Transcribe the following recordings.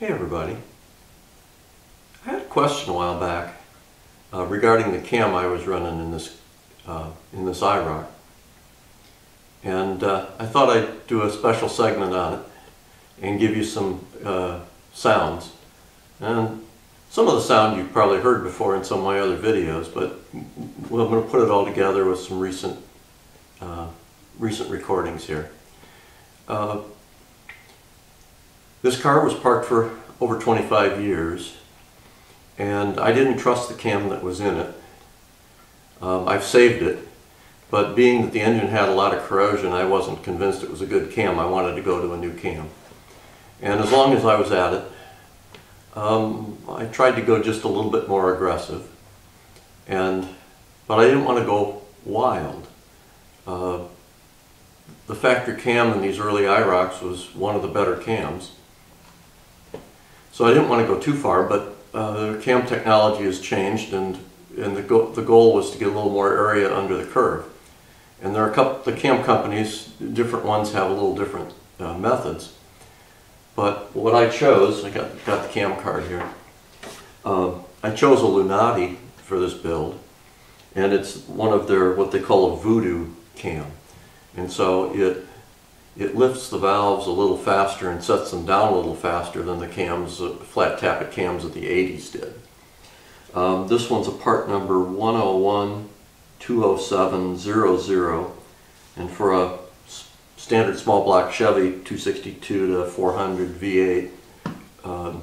Hey everybody. I had a question a while back uh, regarding the cam I was running in this uh, in this IROC. And uh, I thought I'd do a special segment on it and give you some uh, sounds. And some of the sound you've probably heard before in some of my other videos, but well, I'm going to put it all together with some recent uh, recent recordings here. This car was parked for over 25 years and I didn't trust the cam that was in it. Um, I've saved it, but being that the engine had a lot of corrosion, I wasn't convinced it was a good cam. I wanted to go to a new cam. And as long as I was at it, um, I tried to go just a little bit more aggressive. And, but I didn't want to go wild. Uh, the factory cam in these early IROCs was one of the better cams. So I didn't want to go too far, but uh, the cam technology has changed and, and the, go the goal was to get a little more area under the curve. And there are a couple, the cam companies, different ones have a little different uh, methods. But what I chose, I got, got the cam card here, uh, I chose a Lunati for this build. And it's one of their, what they call a voodoo cam. And so it it lifts the valves a little faster and sets them down a little faster than the cams, uh, flat tappet cams of the 80s did. Um, this one's a part number 101-20700 and for a standard small block Chevy 262 to 400 V8 um,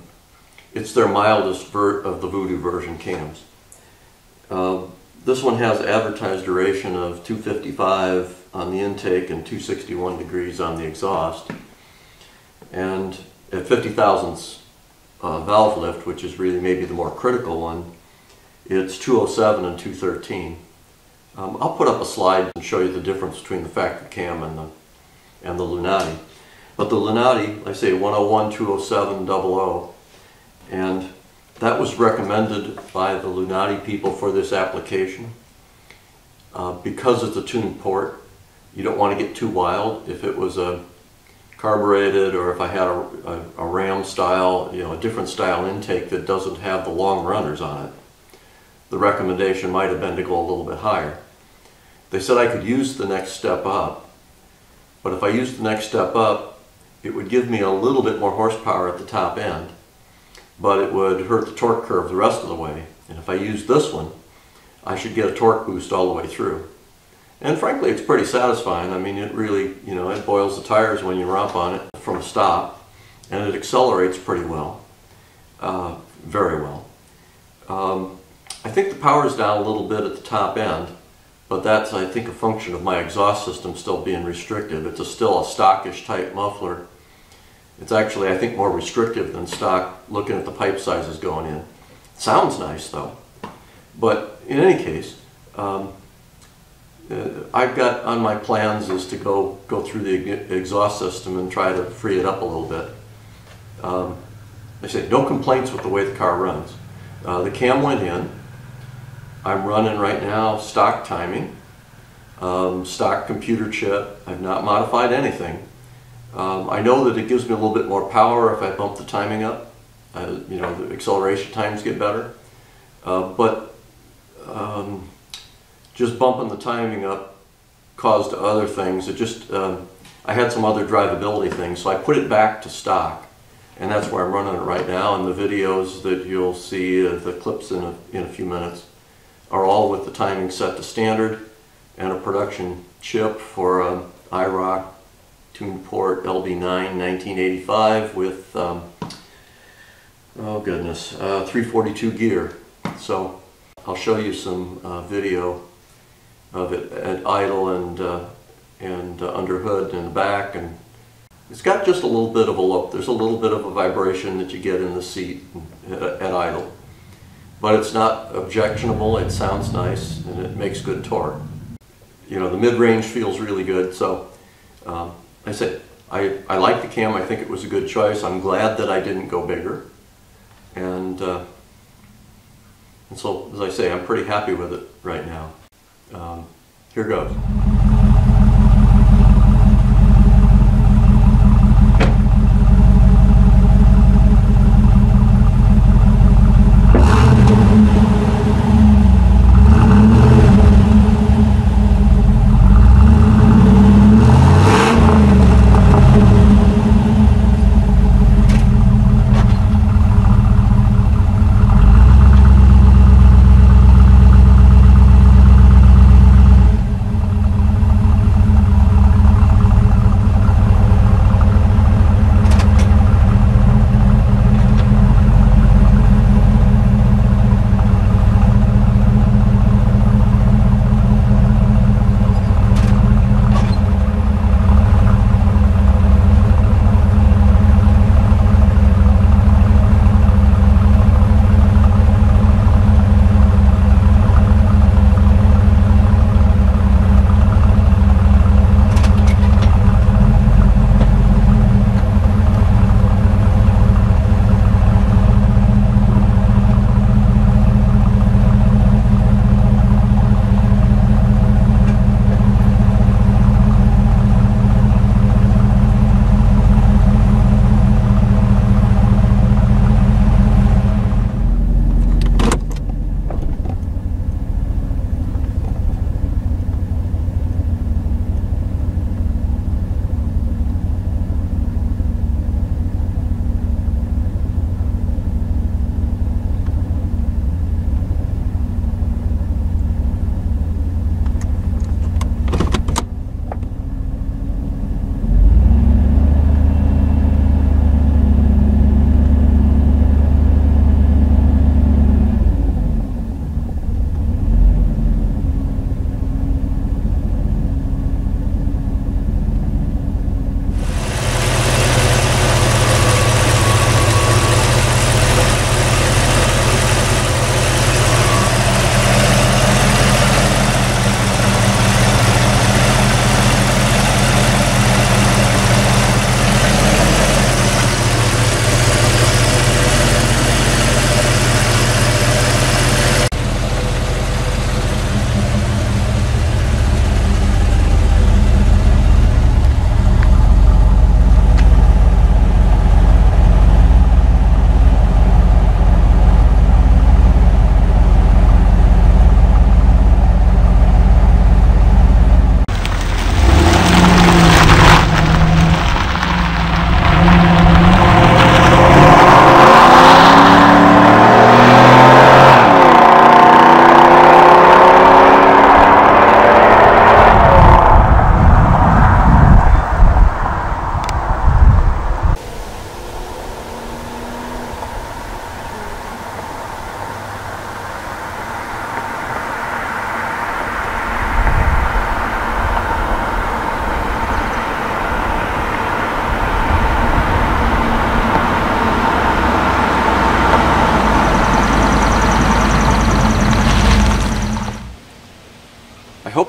it's their mildest of the Voodoo version cams. Uh, this one has advertised duration of 255 on the intake and 261 degrees on the exhaust. And at 50 thousandths uh, valve lift, which is really maybe the more critical one, it's 207 and 213. Um, I'll put up a slide and show you the difference between the factory cam and the, and the Lunati. But the Lunati, I say 101, 207, 00, and that was recommended by the Lunati people for this application. Uh, because it's a tuned port, you don't want to get too wild. If it was a carbureted or if I had a, a, a, ram style, you know, a different style intake that doesn't have the long runners on it, the recommendation might have been to go a little bit higher. They said I could use the next step up, but if I used the next step up, it would give me a little bit more horsepower at the top end, but it would hurt the torque curve the rest of the way. And if I use this one, I should get a torque boost all the way through. And frankly, it's pretty satisfying. I mean, it really, you know, it boils the tires when you romp on it from a stop, and it accelerates pretty well, uh, very well. Um, I think the power is down a little bit at the top end, but that's, I think, a function of my exhaust system still being restrictive. It's a, still a stockish type muffler. It's actually, I think, more restrictive than stock looking at the pipe sizes going in. sounds nice, though. But in any case, um, uh, I've got on my plans is to go go through the exhaust system and try to free it up a little bit. Um, I say no complaints with the way the car runs. Uh, the cam went in. I'm running right now stock timing, um, stock computer chip. I've not modified anything. Um, I know that it gives me a little bit more power if I bump the timing up. Uh, you know, the acceleration times get better. Uh, but um, just bumping the timing up caused other things. It just, um, I had some other drivability things, so I put it back to stock. And that's where I'm running it right now. And the videos that you'll see, uh, the clips in a, in a few minutes, are all with the timing set to standard and a production chip for um, IROC port LB9 1985 with, um, oh goodness, uh, 342 gear. So I'll show you some uh, video of it at idle and uh, and uh, under hood in the back and it's got just a little bit of a look. There's a little bit of a vibration that you get in the seat at, at idle. But it's not objectionable, it sounds nice, and it makes good torque. You know, the mid-range feels really good, so um, I said, I, I like the cam, I think it was a good choice. I'm glad that I didn't go bigger. And, uh, and so, as I say, I'm pretty happy with it right now. Um, here goes.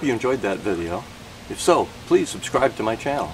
You enjoyed that video. If so, please subscribe to my channel.